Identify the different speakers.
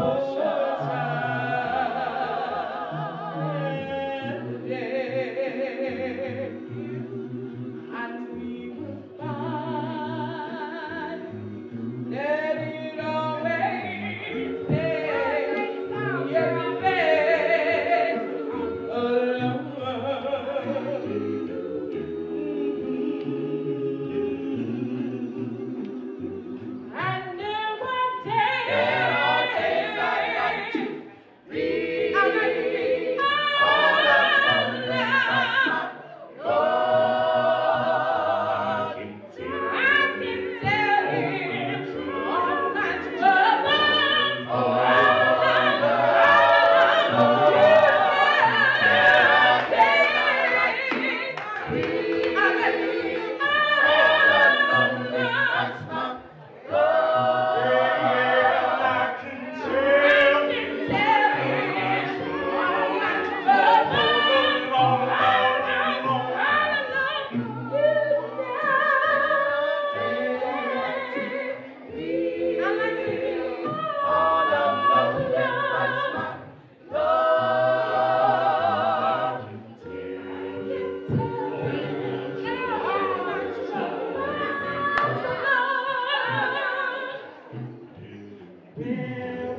Speaker 1: Russia. Amen. Deus.